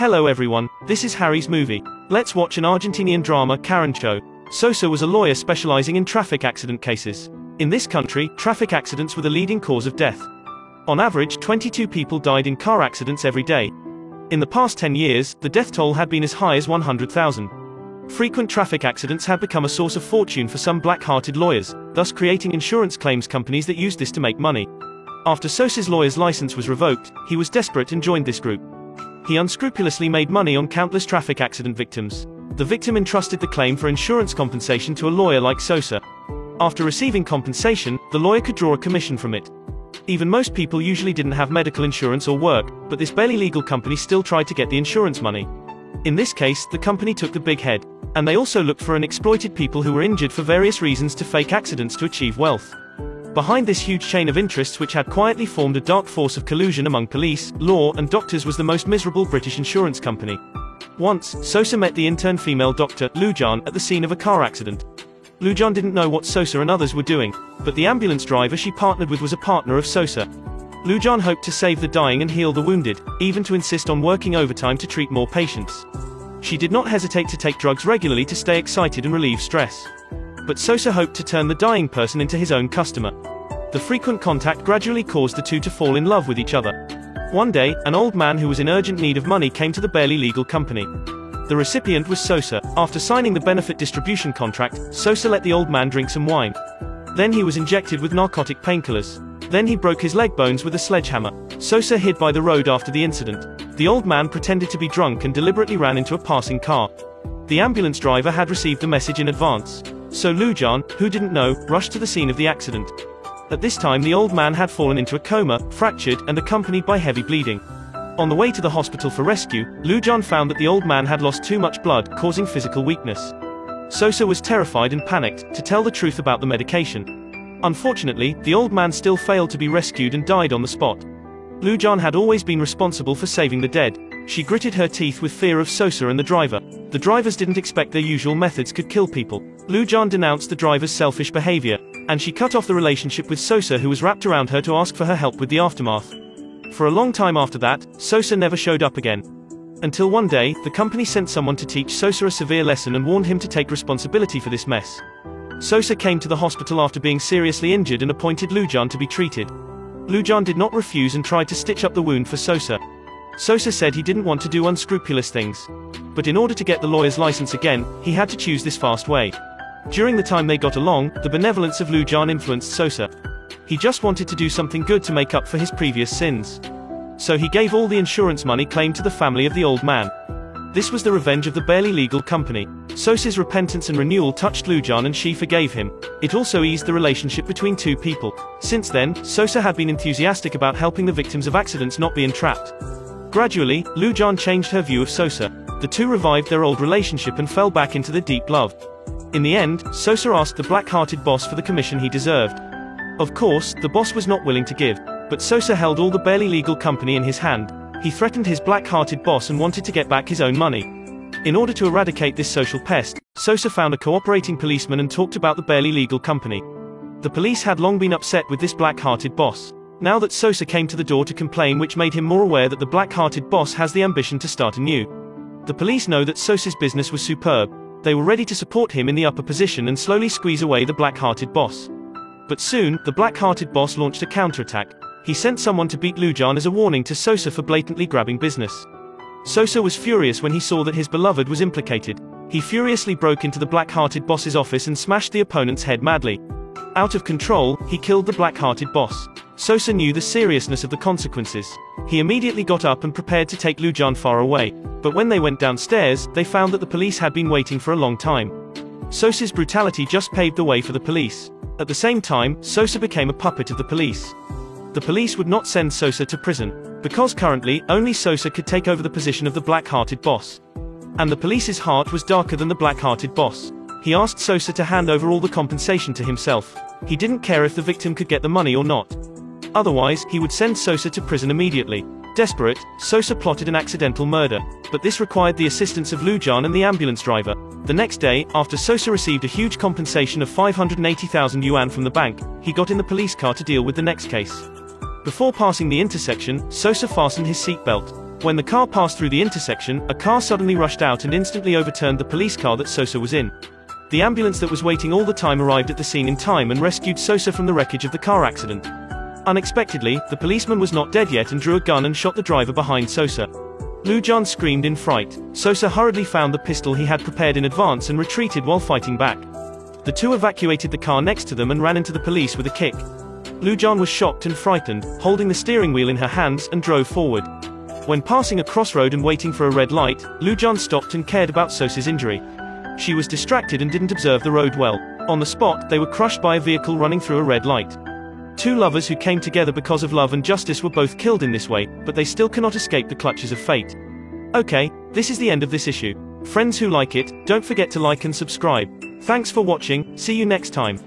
Hello everyone, this is Harry's movie. Let's watch an Argentinian drama, Carancho. Sosa was a lawyer specializing in traffic accident cases. In this country, traffic accidents were the leading cause of death. On average, 22 people died in car accidents every day. In the past 10 years, the death toll had been as high as 100,000. Frequent traffic accidents had become a source of fortune for some black-hearted lawyers, thus creating insurance claims companies that used this to make money. After Sosa's lawyer's license was revoked, he was desperate and joined this group. He unscrupulously made money on countless traffic accident victims. The victim entrusted the claim for insurance compensation to a lawyer like Sosa. After receiving compensation, the lawyer could draw a commission from it. Even most people usually didn't have medical insurance or work, but this barely legal company still tried to get the insurance money. In this case, the company took the big head. And they also looked for and exploited people who were injured for various reasons to fake accidents to achieve wealth. Behind this huge chain of interests which had quietly formed a dark force of collusion among police, law, and doctors was the most miserable British insurance company. Once, Sosa met the intern female doctor, Lujan, at the scene of a car accident. Lujan didn't know what Sosa and others were doing, but the ambulance driver she partnered with was a partner of Sosa. Lujan hoped to save the dying and heal the wounded, even to insist on working overtime to treat more patients. She did not hesitate to take drugs regularly to stay excited and relieve stress. But Sosa hoped to turn the dying person into his own customer. The frequent contact gradually caused the two to fall in love with each other. One day, an old man who was in urgent need of money came to the barely legal company. The recipient was Sosa. After signing the benefit distribution contract, Sosa let the old man drink some wine. Then he was injected with narcotic painkillers. Then he broke his leg bones with a sledgehammer. Sosa hid by the road after the incident. The old man pretended to be drunk and deliberately ran into a passing car. The ambulance driver had received the message in advance. So Lujan, who didn't know, rushed to the scene of the accident. At this time the old man had fallen into a coma, fractured, and accompanied by heavy bleeding. On the way to the hospital for rescue, Lujan found that the old man had lost too much blood, causing physical weakness. Sosa was terrified and panicked, to tell the truth about the medication. Unfortunately, the old man still failed to be rescued and died on the spot. Lujan had always been responsible for saving the dead. She gritted her teeth with fear of Sosa and the driver. The drivers didn't expect their usual methods could kill people. Lujan denounced the driver's selfish behavior, and she cut off the relationship with Sosa who was wrapped around her to ask for her help with the aftermath. For a long time after that, Sosa never showed up again. Until one day, the company sent someone to teach Sosa a severe lesson and warned him to take responsibility for this mess. Sosa came to the hospital after being seriously injured and appointed Lujan to be treated. Lujan did not refuse and tried to stitch up the wound for Sosa. Sosa said he didn't want to do unscrupulous things. But in order to get the lawyer's license again, he had to choose this fast way. During the time they got along, the benevolence of Lu Lujan influenced Sosa. He just wanted to do something good to make up for his previous sins. So he gave all the insurance money claimed to the family of the old man. This was the revenge of the barely legal company. Sosa's repentance and renewal touched Lu Lujan and she forgave him. It also eased the relationship between two people. Since then, Sosa had been enthusiastic about helping the victims of accidents not be entrapped. Gradually, Lujan changed her view of Sosa. The two revived their old relationship and fell back into the deep love. In the end, Sosa asked the black-hearted boss for the commission he deserved. Of course, the boss was not willing to give, but Sosa held all the barely legal company in his hand, he threatened his black-hearted boss and wanted to get back his own money. In order to eradicate this social pest, Sosa found a cooperating policeman and talked about the barely legal company. The police had long been upset with this black-hearted boss. Now that Sosa came to the door to complain which made him more aware that the black-hearted boss has the ambition to start anew. The police know that Sosa's business was superb. They were ready to support him in the upper position and slowly squeeze away the black-hearted boss. But soon, the black-hearted boss launched a counterattack. He sent someone to beat Lujan as a warning to Sosa for blatantly grabbing business. Sosa was furious when he saw that his beloved was implicated. He furiously broke into the black-hearted boss's office and smashed the opponent's head madly. Out of control, he killed the black-hearted boss. Sosa knew the seriousness of the consequences. He immediately got up and prepared to take Lujan far away. But when they went downstairs, they found that the police had been waiting for a long time. Sosa's brutality just paved the way for the police. At the same time, Sosa became a puppet of the police. The police would not send Sosa to prison, because currently, only Sosa could take over the position of the black-hearted boss. And the police's heart was darker than the black-hearted boss. He asked Sosa to hand over all the compensation to himself. He didn't care if the victim could get the money or not. Otherwise, he would send Sosa to prison immediately. Desperate, Sosa plotted an accidental murder, but this required the assistance of Lujan and the ambulance driver. The next day, after Sosa received a huge compensation of 580,000 yuan from the bank, he got in the police car to deal with the next case. Before passing the intersection, Sosa fastened his seatbelt. When the car passed through the intersection, a car suddenly rushed out and instantly overturned the police car that Sosa was in. The ambulance that was waiting all the time arrived at the scene in time and rescued Sosa from the wreckage of the car accident. Unexpectedly, the policeman was not dead yet and drew a gun and shot the driver behind Sosa. Lujan screamed in fright. Sosa hurriedly found the pistol he had prepared in advance and retreated while fighting back. The two evacuated the car next to them and ran into the police with a kick. Lujan was shocked and frightened, holding the steering wheel in her hands and drove forward. When passing a crossroad and waiting for a red light, Lujan stopped and cared about Sosa's injury. She was distracted and didn't observe the road well. On the spot, they were crushed by a vehicle running through a red light. Two lovers who came together because of love and justice were both killed in this way, but they still cannot escape the clutches of fate. Okay, this is the end of this issue. Friends who like it, don't forget to like and subscribe. Thanks for watching, see you next time.